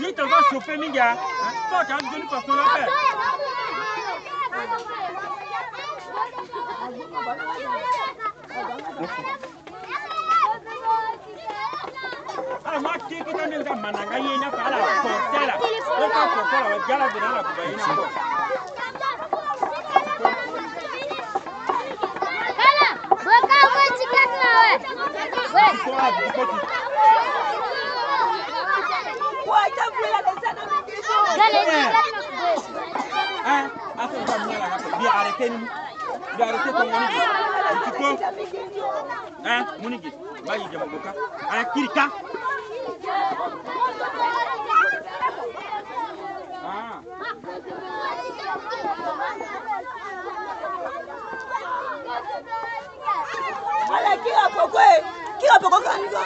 yìí tó bá sopé mi yá tó kà ń gbóni pàṣẹ lọ́pẹ́. ala ma kí kí tó ní nga mànà nga yé nyafẹ ala kọ̀ tẹ́lá ó ká kọ̀ tẹ́lá wà jálá dùn ala kọ̀ yé nyafẹ. bi arrêté ni bi arrêté ko woni ki ko hein muni gi bayi jamo boka ay kirika. Ah. Ala kira pokwe. Kira pokwe kaniko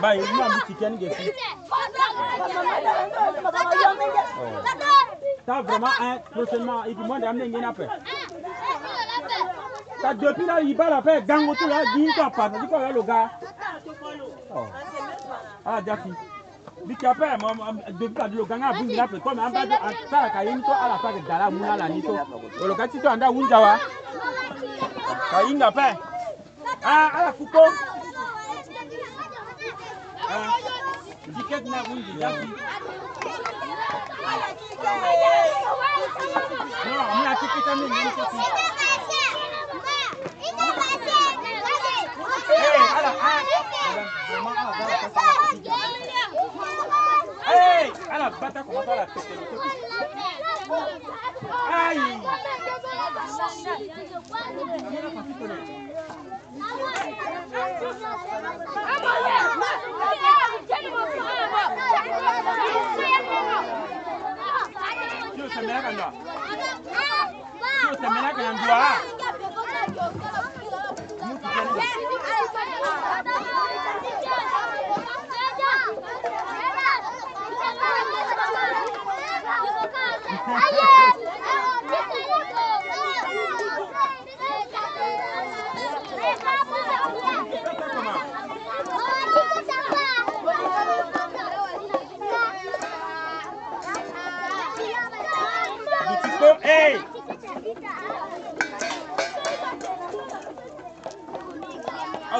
Bye, you want to get. T'as vraiment un, prochainement, il d'amener une. T'as depuis là, il bat la gang autour là, dis toi pas, dis quoi le gars? Oh. Ah, Jackie. A depuis là, le gang a bougé là, comme un bas de ça, il y a à la fac, dans la moula là, nito. Oh, le gars, tu as un hein? ah, à la. bata commence à la péter. Aïe! Hey!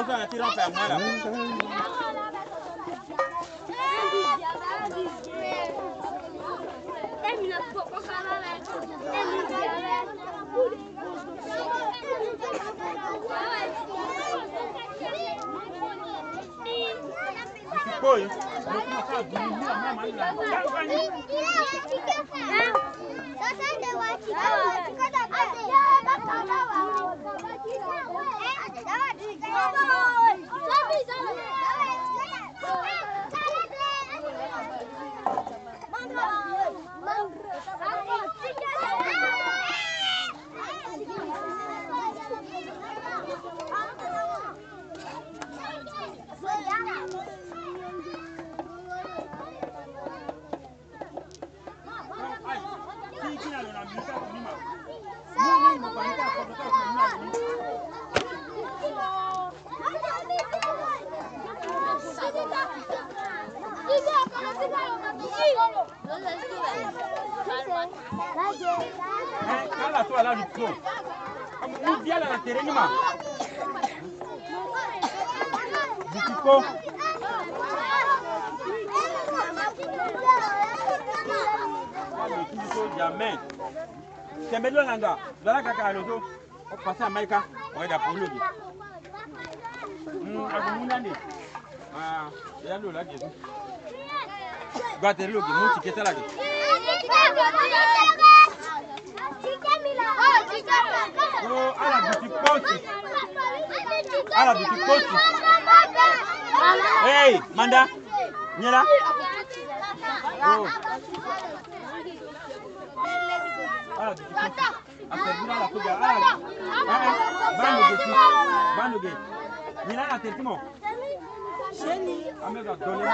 senhora tirou a perna, não, Termina, ficou com a cara Foi? Vou não, a dormir, minha mãe lá. Vai, vai. Não, só você não, a tica, a tica da pele. Touch! Come on! kala to ala lutso ni biala na tereni ma bukiko alotuso jamai tɛmɛlilo nanga lala kaka aloto opasa amaika oyeda polodi agomunande yalo la gesu gba terelo ge mu tiketa la ge Oh, ala bitikosi. Ala bitikosi. Hey, Manda. Nyela. Oh. Ala kuja. Eh, eh. Nyela tertimo. Amega dole.